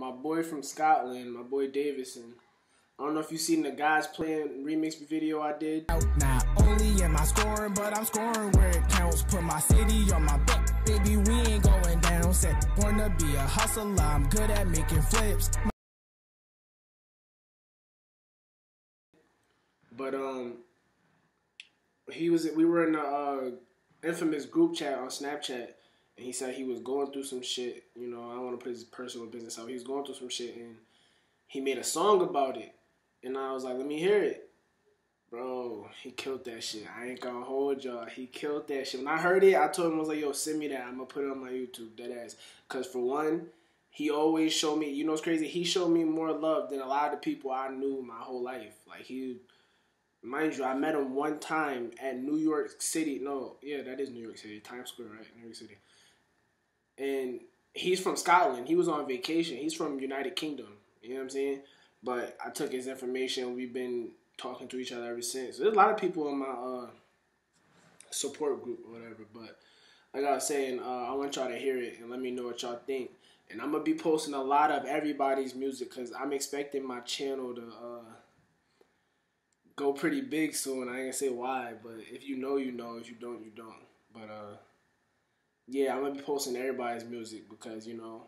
my boy from Scotland, my boy Davison. I don't know if you've seen the guys playing remix video I did. Not only am I scoring, but I'm scoring where it counts. Put my city on my back, baby. We ain't going down. Said born to be a hustler. I'm good at making flips. But um, he was. We were in the uh, infamous group chat on Snapchat, and he said he was going through some shit. You know, I don't want to put his personal business out. He was going through some shit, and he made a song about it. And I was like, let me hear it. Bro, he killed that shit. I ain't gonna hold y'all. He killed that shit. When I heard it, I told him, I was like, yo, send me that. I'm gonna put it on my YouTube, dead ass. Cause for one, he always showed me, you know what's crazy? He showed me more love than a lot of the people I knew my whole life. Like he, mind you, I met him one time at New York City. No, yeah, that is New York City. Times Square, right? New York City. And he's from Scotland. He was on vacation. He's from United Kingdom. You know what I'm saying? But I took his information. We've been talking to each other ever since. There's a lot of people in my uh, support group or whatever. But like I was saying, uh, I want y'all to hear it and let me know what y'all think. And I'm gonna be posting a lot of everybody's music because I'm expecting my channel to uh, go pretty big soon. I ain't gonna say why, but if you know, you know. If you don't, you don't. But uh, yeah, I'm gonna be posting everybody's music because you know,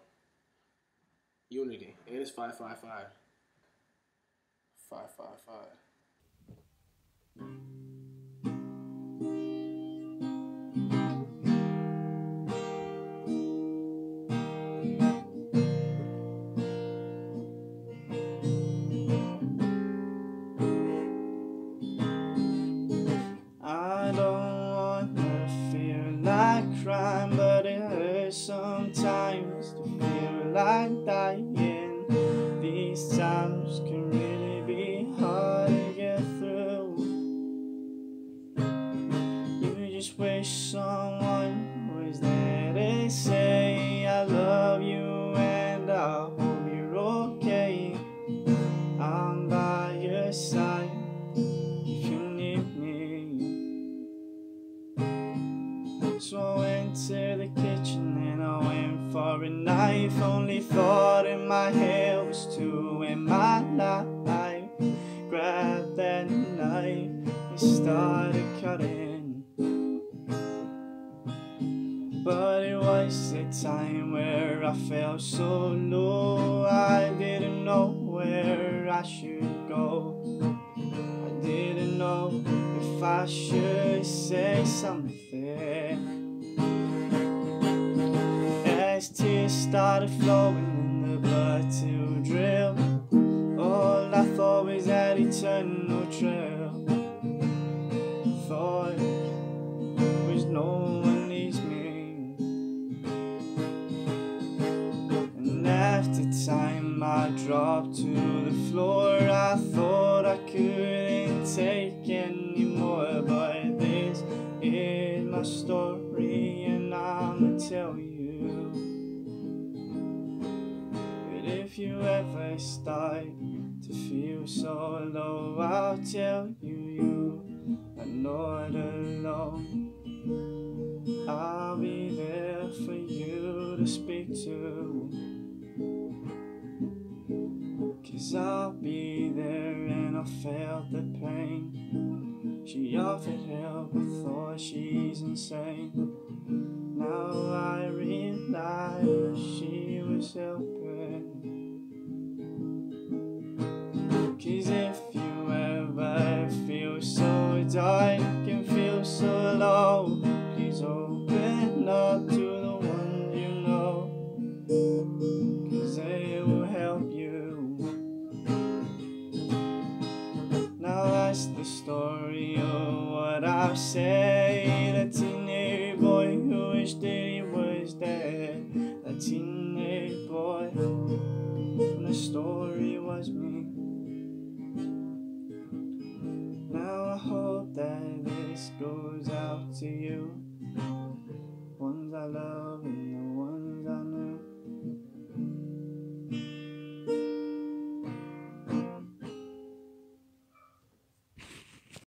unity. And it's five five five. Five five five. Sometimes to feel like dying. These times can really be hard to get through. You just wish someone was there I went to the kitchen and I went for a knife. Only thought in my head was to end my life. Grabbed that knife and started cutting. But it was a time where I felt so low. I didn't know where I should go. I didn't know if I should say something. Started flowing and the blood to drill, all I thought was that eternal trail. Thought was no one needs me. And after time I dropped to the floor, I thought I couldn't take anymore. But this is my story, and I'ma tell you. If you ever start to feel so low, I'll tell you you are not alone. I'll be there for you to speak to. Cause I'll be there and I felt the pain. She offered help, I thought she's insane. Now I realize she was. Said.